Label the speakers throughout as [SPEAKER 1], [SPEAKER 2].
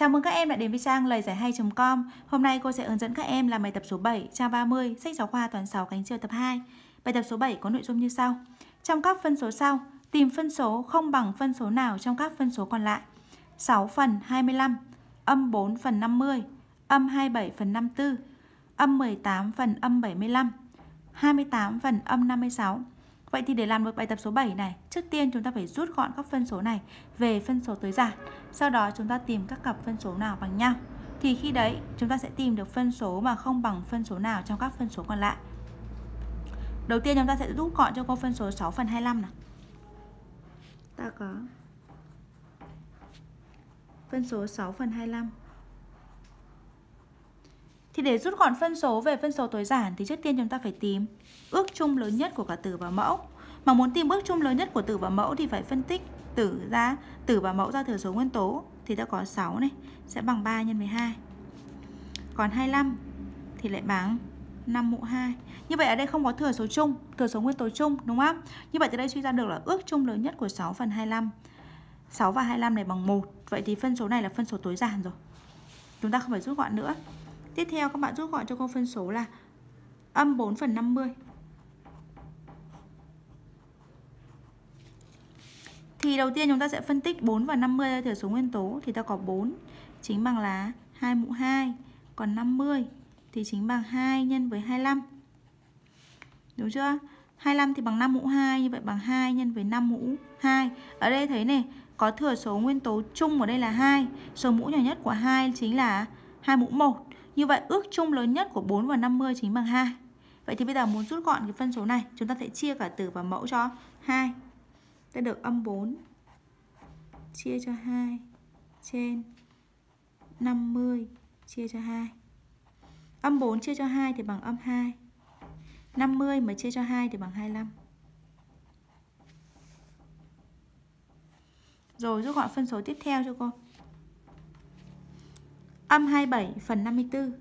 [SPEAKER 1] Chào mừng các em đã đến với trang lời giải hay.com Hôm nay cô sẽ hướng dẫn các em làm bài tập số 7 trang 30 sách giáo khoa toán 6 cánh chiều tập 2 Bài tập số 7 có nội dung như sau. Trong các phân số sau, tìm phân số không bằng phân số nào trong các phân số còn lại? 6 phần 25, âm 4 phần 50, âm 27 phần 54, âm 18 phần âm 75, 28 phần âm 56 Vậy thì để làm được bài tập số 7 này, trước tiên chúng ta phải rút gọn các phân số này về phân số tối giản. Sau đó chúng ta tìm các cặp phân số nào bằng nhau. Thì khi đấy chúng ta sẽ tìm được phân số mà không bằng phân số nào trong các phân số còn lại. Đầu tiên chúng ta sẽ rút gọn cho cô phân số 6 phần 25 nào. Ta có phân số 6 phần 25. Thì để rút gọn phân số về phân số tối giản thì trước tiên chúng ta phải tìm ước chung lớn nhất của cả tử và mẫu. Mà muốn tìm ước chung lớn nhất của tử và mẫu thì phải phân tích tử ra tử và mẫu ra thừa số nguyên tố thì ta có 6 này sẽ bằng 3 nhân với 2. Còn 25 thì lại bằng 5 mũ 2. Như vậy ở đây không có thừa số chung, thừa số nguyên tố chung đúng không? Như vậy từ đây suy ra được là ước chung lớn nhất của 6 phần 25. 6 và 25 này bằng 1. Vậy thì phân số này là phân số tối giản rồi. Chúng ta không phải rút gọn nữa. Tiếp theo các bạn rút gọn cho cô phân số là âm 4 phần 50. Thì đầu tiên chúng ta sẽ phân tích 4 và 50 ra thừa số nguyên tố. Thì ta có 4 chính bằng là 2 mũ 2 Còn 50 thì chính bằng 2 nhân với 25 Đúng chưa? 25 thì bằng 5 mũ 2 Như vậy bằng 2 nhân với 5 mũ 2 Ở đây thấy này, Có thừa số nguyên tố chung ở đây là 2 Số mũ nhỏ nhất của 2 chính là 2 mũ 1 như vậy, ước chung lớn nhất của 4 và 50 chính bằng 2 Vậy thì bây giờ muốn rút gọn cái phân số này, Chúng ta sẽ chia cả tử và mẫu cho 2 ta được âm 4 chia cho 2 trên 50 chia cho 2. Âm 4 chia cho 2 thì bằng âm 2. 50 mà chia cho 2 thì bằng 25. Rồi rút gọn phân số tiếp theo cho cô. Âm 27 phần 54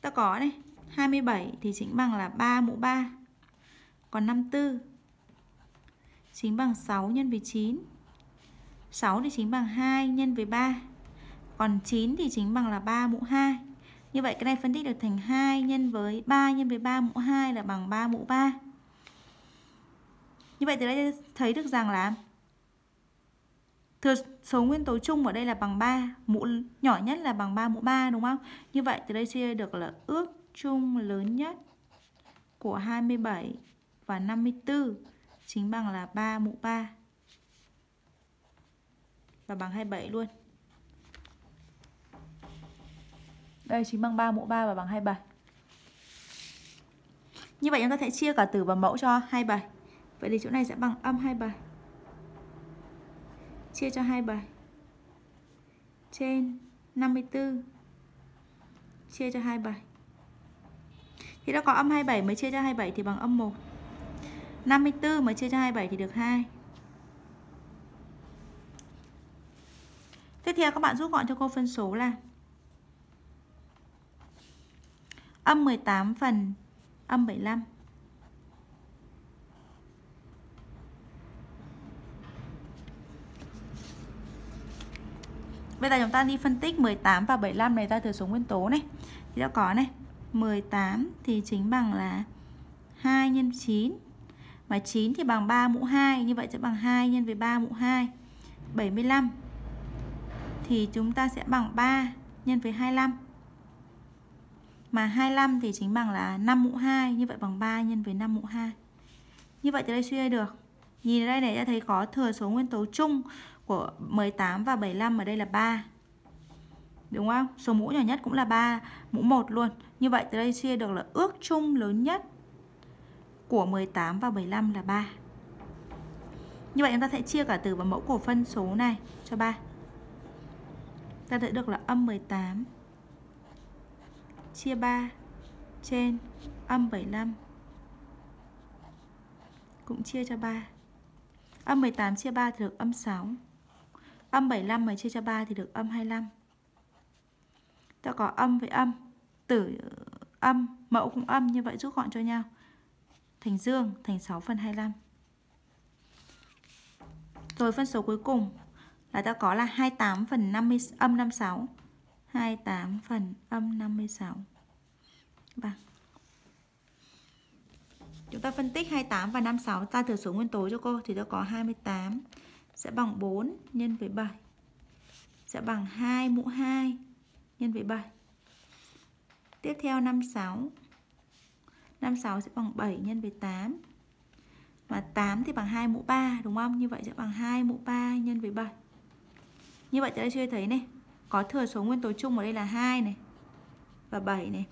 [SPEAKER 1] Ta có này 27 thì chính bằng là 3 mũ 3 Còn 54 Chính bằng 6 nhân với 9 6 thì chính bằng 2 nhân với 3 Còn 9 thì chính bằng là 3 mũ 2 Như vậy cái này phân tích được thành 2 nhân với 3 nhân với 3 mũ 2 là bằng 3 mũ 3 như vậy từ đây thấy được rằng là Thừa số nguyên tố chung ở đây là bằng 3 Mũ nhỏ nhất là bằng 3 mũ 3 đúng không? Như vậy từ đây chia được là ước chung lớn nhất của 27 và 54 chính bằng là 3 mũ 3 và bằng 27 luôn. Đây chính bằng 3 mũ 3 và bằng 27. Như vậy chúng ta sẽ chia cả tử và mẫu cho 27. Vậy thì chỗ này sẽ bằng âm 27 chia cho 27 trên 54 chia cho 27 thì nó có âm 27 mới chia cho 27 thì bằng âm 1 54 mới chia cho 27 thì được 2 Tiếp theo các bạn rút gọn cho cô phân số là Âm 18 phần âm 75 Bây giờ chúng ta đi phân tích 18 và 75 này ra thừa số nguyên tố này. Thì đã có này 18 thì chính bằng là 2 nhân 9 Mà 9 thì bằng 3 mũ 2 Như vậy sẽ bằng 2 nhân với 3 mũ 2 75 Thì chúng ta sẽ bằng 3 nhân với 25 Mà 25 thì chính bằng là 5 mũ 2 Như vậy bằng 3 nhân với 5 mũ 2 Như vậy từ đây suy ra được. Nhìn ở đây này đã thấy có thừa số nguyên tố chung của 18 và 75 ở đây là 3 Đúng không? Số mũ nhỏ nhất cũng là 3 Mũ 1 luôn. Như vậy, từ đây chia được là ước chung lớn nhất Của 18 và 75 là 3 Như vậy, chúng ta sẽ chia cả từ và mẫu của phân số này cho 3 Ta sẽ được là âm 18 Chia 3 Trên âm 75 Cũng chia cho 3 Âm 18 chia 3 thì được âm 6 Âm 75 mà chia cho 3 thì được âm 25 Ta có âm với âm Tử ờ, âm, mẫu cũng âm Như vậy rút gọn cho nhau thành dương thành 6 phần 25. Rồi phân số cuối cùng là ta có là 28 phần 50 âm 56. 28 phần âm 56. Bằng. Vâng. Chúng ta phân tích 28 và 56 ta thử số nguyên tố cho cô thì ta có 28 sẽ bằng 4 nhân với 7 sẽ bằng 2 mũ 2 nhân với 7. Tiếp theo 56. 56 sẽ bằng 7 nhân với 8. Và 8 thì bằng 2 mũ 3 đúng không? Như vậy sẽ bằng 2 mũ 3 nhân với 7. Như vậy ta chưa thấy này, có thừa số nguyên tố chung ở đây là 2 này và 7 này.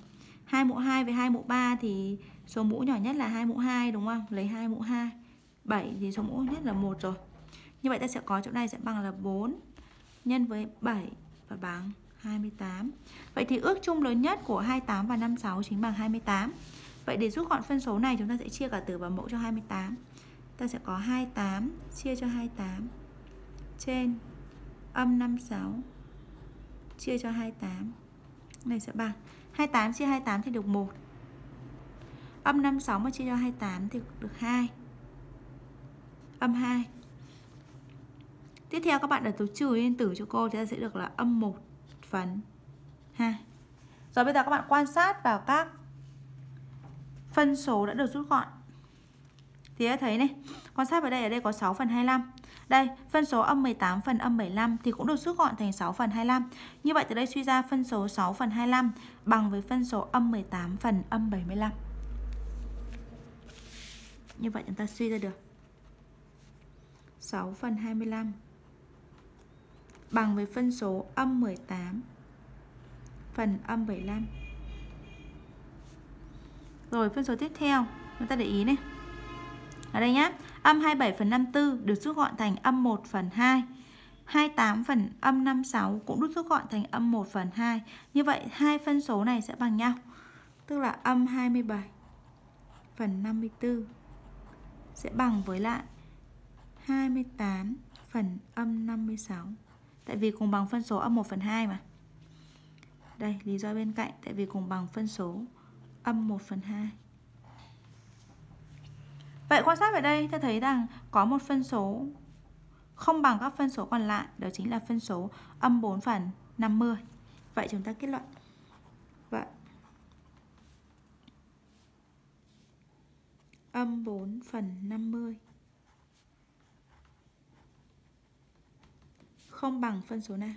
[SPEAKER 1] 2 mũ 2 với 2 mũ 3 thì số mũ nhỏ nhất là 2 mũ 2 đúng không? Lấy 2 mũ 2. 7 thì số mũ nhất là 1 rồi. Như vậy ta sẽ có chỗ này sẽ bằng là 4 nhân với 7 và bằng 28. Vậy thì ước chung lớn nhất của 28 và 56 chính bằng 28. Vậy để rút gọn phân số này chúng ta sẽ chia cả tử và mẫu cho 28. Ta sẽ có 28 chia cho 28 trên âm 56 chia cho 28. Này sẽ bằng 28 chia 28 thì được 1. Âm 56 mà chia cho 28 thì được 2. Âm 2. Tiếp theo các bạn đặt số trừ lên tử cho cô thì ta sẽ được là âm 1 phần 2. Rồi bây giờ các bạn quan sát vào các phân số đã được rút gọn. Thì ta thấy này, quan sát vào đây ở đây có 6 phần 25. Đây, phân số âm 18 phần âm 75 thì cũng được rút gọn thành 6 phần 25. Như vậy từ đây suy ra phân số 6 phần 25 bằng với phân số âm 18 phần âm 75. Như vậy chúng ta suy ra được 6 phần 25 bằng với phân số âm 18 phần âm 75. Rồi phân số tiếp theo, chúng ta để ý này. Ở đây nhá, âm 27 phần 54 được rút gọn thành âm 1 phần 2. 28 phần âm 56 cũng được rút gọn thành âm 1 phần 2. Như vậy hai phân số này sẽ bằng nhau. Tức là âm 27 phần 54 sẽ bằng với lại 28 phần âm 56. Tại vì cùng bằng phân số âm 1 phần 2 mà. Đây, lý do bên cạnh tại vì cùng bằng phân số âm 1 phần 2. Vậy quan sát ở đây ta thấy rằng có một phân số không bằng các phân số còn lại, đó chính là phân số âm 4 phần 50. Vậy chúng ta kết luận. Vậy âm 4 phần 50 không bằng phân số nào?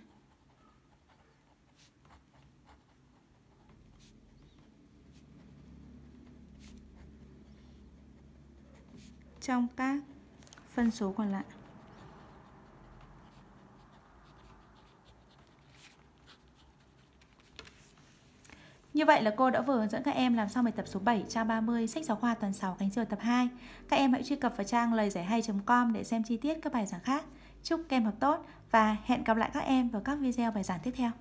[SPEAKER 1] Trong các phân số còn lại. Như vậy là cô đã vừa hướng dẫn các em làm xong bài tập số 7 trang 30 sách giáo khoa tuần 6 cánh diều tập 2. Các em hãy truy cập vào trang lời giải hay.com để xem chi tiết các bài giảng khác. Chúc các em học tốt và hẹn gặp lại các em vào các video bài giảng tiếp theo.